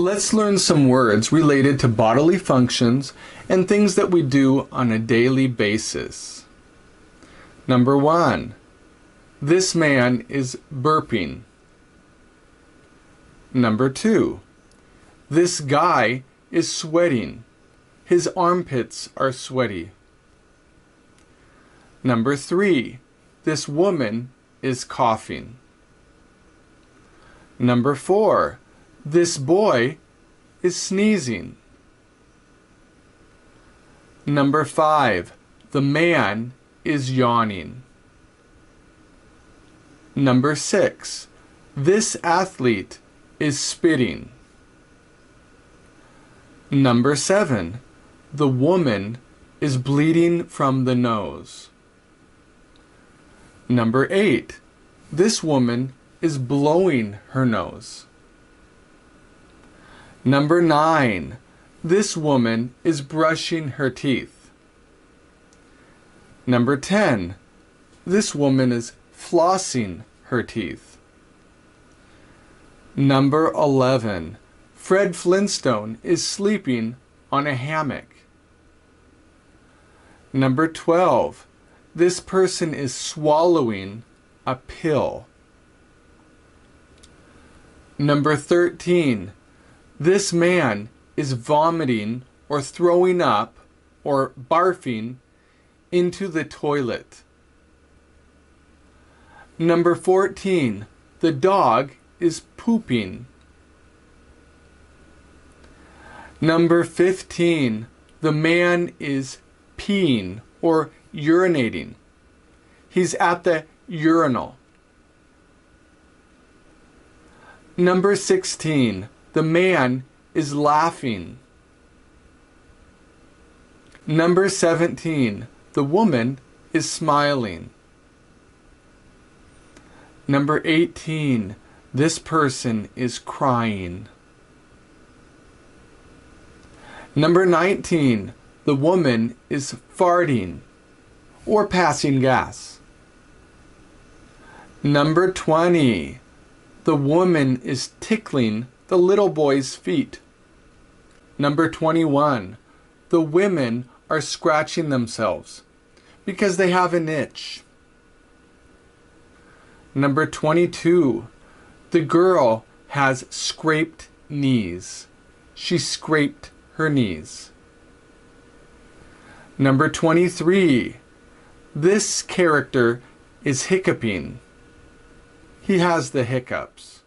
Let's learn some words related to bodily functions and things that we do on a daily basis. Number one, this man is burping. Number two, this guy is sweating. His armpits are sweaty. Number three, this woman is coughing. Number four, this boy is sneezing. Number five, the man is yawning. Number six, this athlete is spitting. Number seven, the woman is bleeding from the nose. Number eight, this woman is blowing her nose. Number nine, this woman is brushing her teeth. Number 10, this woman is flossing her teeth. Number 11, Fred Flintstone is sleeping on a hammock. Number 12, this person is swallowing a pill. Number 13, this man is vomiting or throwing up or barfing into the toilet. Number 14, the dog is pooping. Number 15, the man is peeing or urinating. He's at the urinal. Number 16, the man is laughing. Number 17, the woman is smiling. Number 18, this person is crying. Number 19, the woman is farting or passing gas. Number 20, the woman is tickling the little boy's feet. Number 21, the women are scratching themselves because they have an itch. Number 22, the girl has scraped knees. She scraped her knees. Number 23. This character is hiccuping. He has the hiccups.